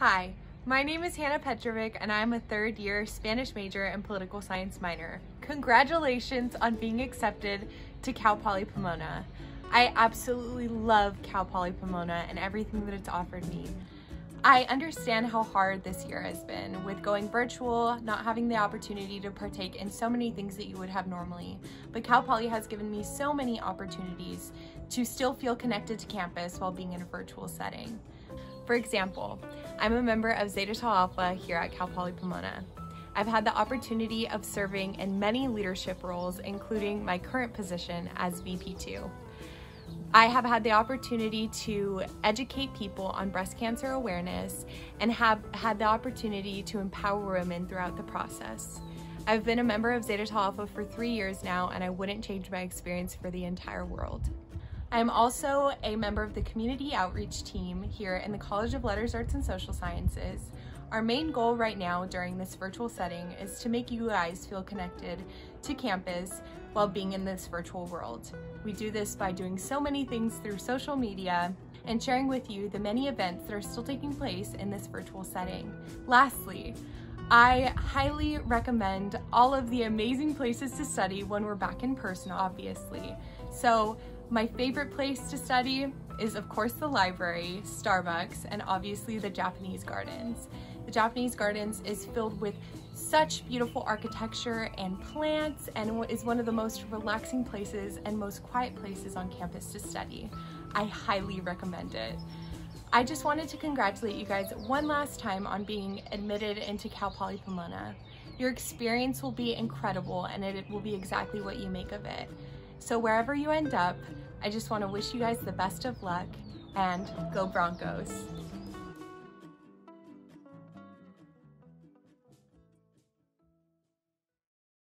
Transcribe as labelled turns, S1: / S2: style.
S1: Hi, my name is Hannah Petrovic and I'm a third year Spanish major and political science minor. Congratulations on being accepted to Cal Poly Pomona. I absolutely love Cal Poly Pomona and everything that it's offered me. I understand how hard this year has been with going virtual, not having the opportunity to partake in so many things that you would have normally. But Cal Poly has given me so many opportunities to still feel connected to campus while being in a virtual setting. For example, I'm a member of Zeta Tau Alpha here at Cal Poly Pomona. I've had the opportunity of serving in many leadership roles, including my current position as VP2. I have had the opportunity to educate people on breast cancer awareness and have had the opportunity to empower women throughout the process. I've been a member of Zeta Tau Alpha for three years now and I wouldn't change my experience for the entire world. I'm also a member of the community outreach team here in the College of Letters, Arts, and Social Sciences. Our main goal right now during this virtual setting is to make you guys feel connected to campus while being in this virtual world. We do this by doing so many things through social media and sharing with you the many events that are still taking place in this virtual setting. Lastly, I highly recommend all of the amazing places to study when we're back in person, obviously. So my favorite place to study is of course the library, Starbucks, and obviously the Japanese gardens. The Japanese gardens is filled with such beautiful architecture and plants and is one of the most relaxing places and most quiet places on campus to study. I highly recommend it. I just wanted to congratulate you guys one last time on being admitted into Cal Poly Pomona. Your experience will be incredible and it will be exactly what you make of it. So wherever you end up, I just want to wish you guys the best of luck and go Broncos.